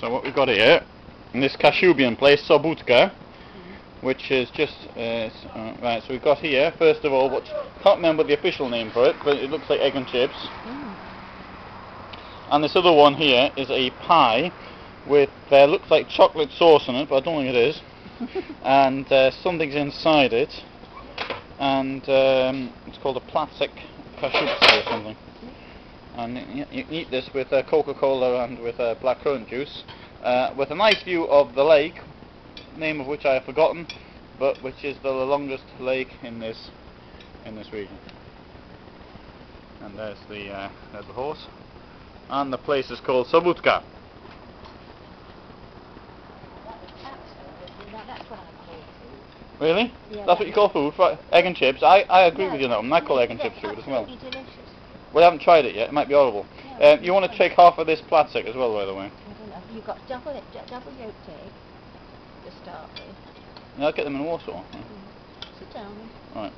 So what we've got here, in this Kashubian place, Sobótka, which is just, uh, uh, right, so we've got here, first of all, what, can't remember the official name for it, but it looks like egg and chips. Mm. And this other one here is a pie with, uh, looks like chocolate sauce on it, but I don't think it is. and uh, something's inside it. And um, it's called a placek kaszubski or something. And you, can eat this with uh, Coca-Cola and with uh, blackcurrant juice, uh, with a nice view of the lake, name of which I have forgotten, but which is the longest lake in this in this region. And there's the uh, there's the horse, and the place is called Sobótka. Absolutely. That, that's what I call food. Really? Yeah, That's what you call food, right? Egg and chips. I, I agree with you on that. I call egg and chips food as well. We haven't tried it yet. It might be horrible. Yeah, Um, you want to take half of this placek as well, by the way. I don't know. You've got double it, double yolk egg to start with. Yeah, I'll get them in Warsaw. Sit down. Right.